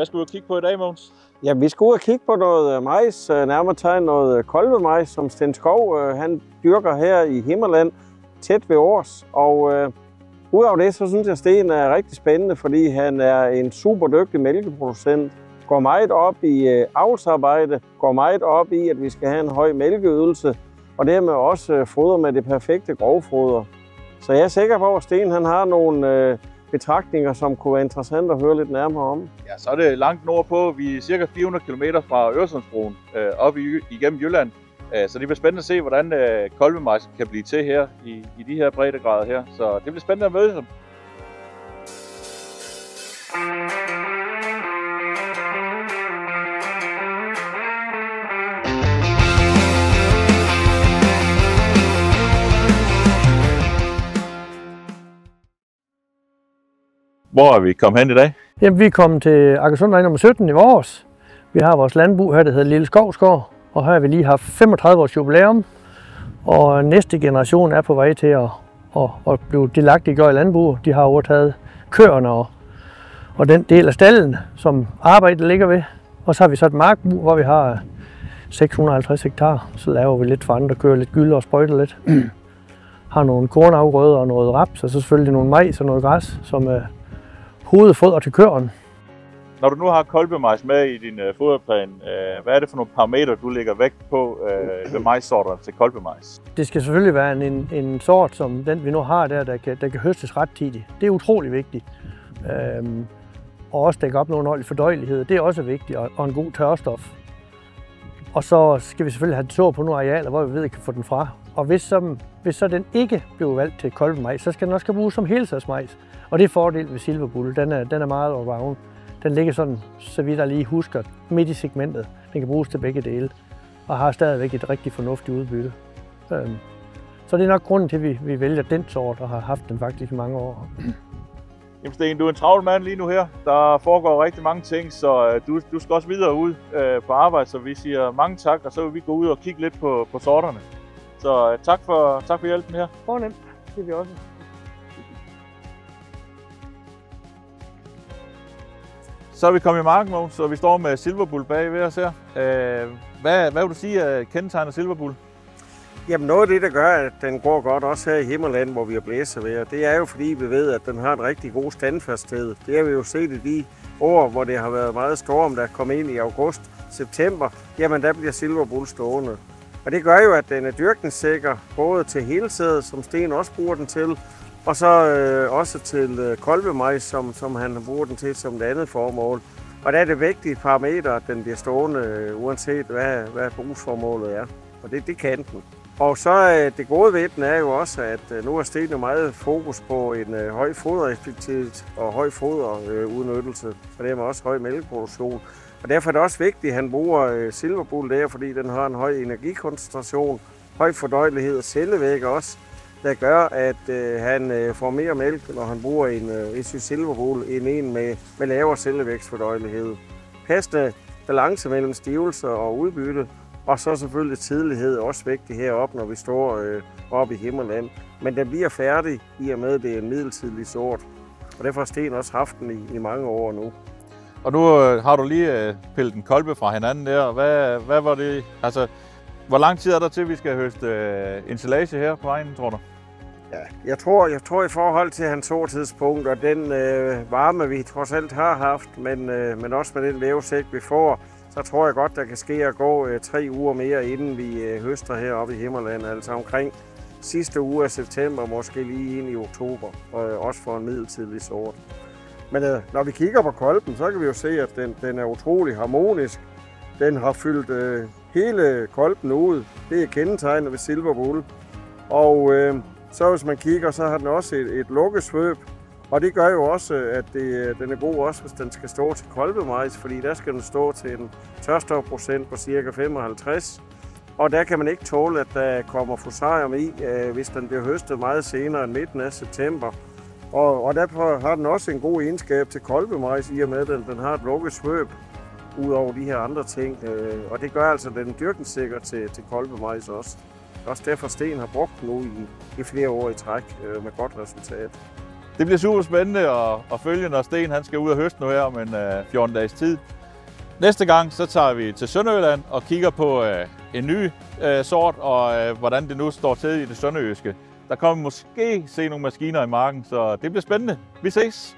hvad skal vi kigge på i dag, Måns? Ja, vi skal ud og kigge på noget øh, majs, øh, nærmere taget noget øh, kolbemajs, som Sten Skov han dyrker her i Himmerland, tæt ved Års. Og øh, udover det, så synes jeg, at Sten er rigtig spændende, fordi han er en super dygtig mælkeproducent, går meget op i øh, avlsarbejde, går meget op i, at vi skal have en høj mælkeydelse, og dermed også øh, foder med det perfekte grovfoder. Så jeg er sikker på, at Sten han har nogle øh, betragtninger, som kunne være interessant at høre lidt nærmere om. Ja, så er det langt nordpå. Vi er cirka 400 km fra Øresundsbroen øh, op i, igennem Jylland. Øh, så det bliver spændende at se, hvordan øh, kolbemajsen kan blive til her i, i de her breddegrader her. Så det bliver spændende at møde dem. Hvor er vi kommet hen i dag? Jamen, vi er kommet til Akersund nummer 17 i vores. Vi har vores landbrug her, der hedder Lille Skovsgård, og her har vi lige haft 35 års jubilæum. Og næste generation er på vej til at, at, at blive delagtiggjort i landbrug. De har overtaget køerne og, og den del af stallen, som arbejdet ligger ved. Og så har vi så et markbrug, hvor vi har 650 hektar. Så laver vi lidt for andre, kører lidt gylde og sprøjter lidt. har nogle kornafgrøder og noget raps, og så selvfølgelig nogle majs og noget græs, som er hovedfoder til køren. Når du nu har kolbemajs med i din øh, foderplan, øh, hvad er det for nogle parametre, du lægger vægt på øh, ved majssorter til kolbemajs? Det skal selvfølgelig være en, en, en sort som den, vi nu har der, der kan, der kan høstes ret tidigt. Det er utrolig vigtigt. Øhm, og også dække op nogle hold fordøjelighed. Det er også vigtigt, og, og en god tørstof. Og så skal vi selvfølgelig have det så på nogle arealer, hvor vi ved, at vi kan få den fra. Og hvis så, hvis så den ikke bliver valgt til kolbemajs, så skal den også skal bruges som helsadsmajs. Og det er fordel ved Silverbull. Den er, den er meget around. Den ligger sådan, så vidt jeg lige husker, midt i segmentet. Den kan bruges til begge dele, og har stadigvæk et rigtig fornuftigt udbytte. Øhm, så det er nok grunden til, at vi, vi vælger den sort og har haft den faktisk i mange år. Jamen Sten, du er en travl mand lige nu her. Der foregår rigtig mange ting, så øh, du, du skal også videre ud øh, på arbejde, så vi siger mange tak, og så vil vi gå ud og kigge lidt på, på sorterne. Så øh, tak, for, tak for hjælpen her. Fornemt, det er vi også. Så er vi kommet i marken, så vi står med Silverbull bag ved os her. Øh, hvad, hvad vil du sige er kendetegner Silverbull? Jamen noget af det, der gør, at den går godt også her i Himmerland, hvor vi har blæsevejr, det er jo fordi, vi ved, at den har en rigtig god standfasthed. Det har vi jo set i de år, hvor det har været meget storm, der kom ind i august, september. Jamen der bliver Silverbull stående. Og det gør jo, at den er dyrkningssikker, både til hele som Sten også bruger den til, og så øh, også til øh, kolbemajs, som, som han bruger den til som det andet formål. Og der er det vigtige parameter, at den bliver stående, øh, uanset hvad, hvad brugsformålet er. Og det, det kan den. Og så øh, det gode ved den er jo også, at øh, nu er Sten jo meget fokus på en øh, høj fodereffektivitet og høj foderudnyttelse, øh, og dermed også høj mælkeproduktion. Og derfor er det også vigtigt, at han bruger øh, Silverbull der, fordi den har en høj energikoncentration, høj fordøjelighed og cellevæg også, der gør, at øh, han øh, får mere mælk, når han bruger en øh, SU Silverbull, end en med, med lavere cellevægtsfordøjelighed. Passende balance mellem stivelse og udbytte, og så selvfølgelig tidlighed også vigtigt heroppe, når vi står øh, oppe i Himmerland. Men den bliver færdig i og med, at det er en midlertidig sort. Og derfor har Sten også haft den i, i mange år nu. Og nu øh, har du lige øh, pillet en kolbe fra hinanden der. Hvad, hvad var det? Altså, hvor lang tid er der til, vi skal høste øh, ensilage her på vejen, tror du? Ja, jeg tror, jeg tror i forhold til hans tidspunkt og den øh, varme, vi trods alt har haft, men, øh, men også med den vævesæk, vi får, så tror jeg godt, der kan ske at gå øh, tre uger mere, inden vi øh, høster heroppe i Himmerland. Altså omkring sidste uge af september, måske lige ind i oktober, og øh, også for en midlertidig sort. Men øh, når vi kigger på kolben, så kan vi jo se, at den, den er utrolig harmonisk. Den har fyldt øh, hele kolben ud. Det er kendetegnet ved Silver Bull. Og øh, så hvis man kigger, så har den også et, et lukkesvøb, og det gør jo også, øh, at det, øh, den er god også, hvis den skal stå til kolbemajs, fordi der skal den stå til en tørstofprocent på ca. 55. Og der kan man ikke tåle, at der kommer fusarium i, øh, hvis den bliver høstet meget senere end midten af september. Og, og derfor har den også en god egenskab til kolbemajs, i og med at den, den har et lukket svøb, ud over de her andre ting. Øh, og det gør altså den dyrkensikker til, til kolbemajs også. Også derfor Sten har brugt den nu i, i flere år i træk øh, med godt resultat. Det bliver super spændende at, at følge, når Sten han skal ud og høste nu her om en øh, 14 dages tid. Næste gang så tager vi til Sønderjylland og kigger på øh, en ny øh, sort og øh, hvordan det nu står til i det sønderjyske. Der kommer måske se nogle maskiner i marken, så det bliver spændende. Vi ses!